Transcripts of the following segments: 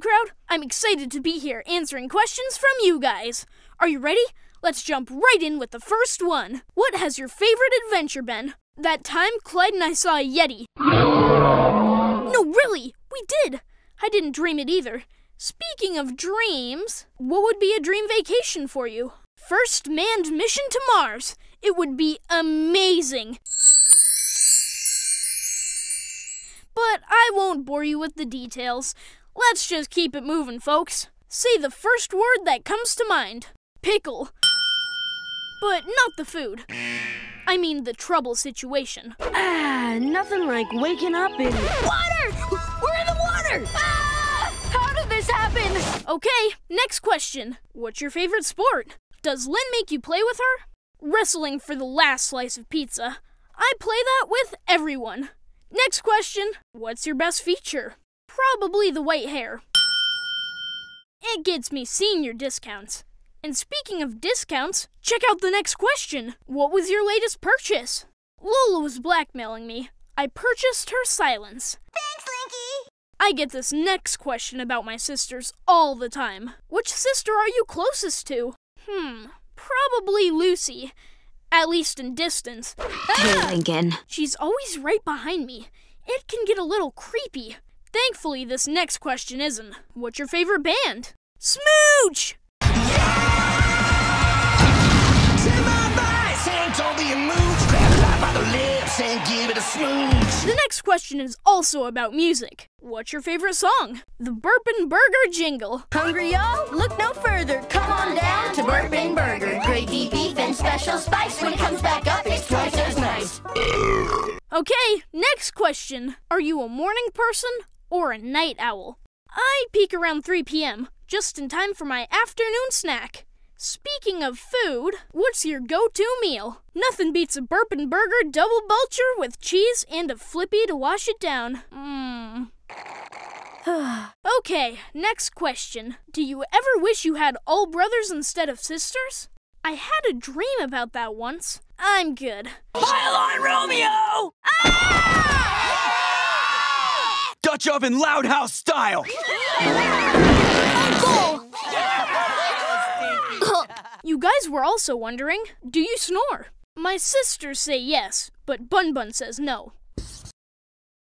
Crowd. I'm excited to be here answering questions from you guys. Are you ready? Let's jump right in with the first one. What has your favorite adventure been? That time Clyde and I saw a Yeti. No, really, we did. I didn't dream it either. Speaking of dreams, what would be a dream vacation for you? First manned mission to Mars. It would be amazing. But I won't bore you with the details. Let's just keep it moving, folks. Say the first word that comes to mind pickle. But not the food. I mean the trouble situation. Ah, nothing like waking up in. Water! We're in the water! Ah! How did this happen? Okay, next question. What's your favorite sport? Does Lynn make you play with her? Wrestling for the last slice of pizza. I play that with everyone. Next question. What's your best feature? Probably the white hair. It gets me senior discounts. And speaking of discounts, check out the next question. What was your latest purchase? Lola was blackmailing me. I purchased her silence. Thanks, Linky! I get this next question about my sisters all the time. Which sister are you closest to? Hmm, probably Lucy. At least in distance. Hey, Lincoln. She's always right behind me. It can get a little creepy. Thankfully, this next question isn't. What's your favorite band? Smooch! The next question is also about music. What's your favorite song? The Burpin' Burger Jingle. Hungry, y'all? Look no further. Come on down to Burpin' Burger. Gravy beef and special spice. When it comes back up, it's twice as nice. Okay, next question. Are you a morning person or a night owl? I peak around 3 p.m., just in time for my afternoon snack. Speaking of food, what's your go to meal? Nothing beats a burpin' burger double belcher with cheese and a Flippee to wash it down. Mmm. okay, next question. Do you ever wish you had all brothers instead of sisters? I had a dream about that once. I'm good. Pile on Romeo! Ah! Dutch oven loud house style! You guys were also wondering do you snore? My sisters say yes, but Bun Bun says no.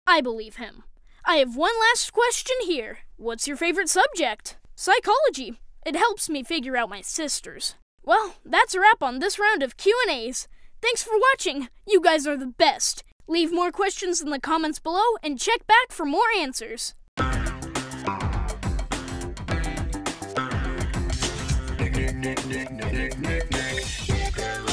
I believe him. I have one last question here. What's your favorite subject? Psychology. It helps me figure out my sisters. Well, that's a wrap on this round of Q&As. Thanks for watching. You guys are the best. Leave more questions in the comments below and check back for more answers. Nick, Nick, Nick, Nick, Nick, Nick, Nick.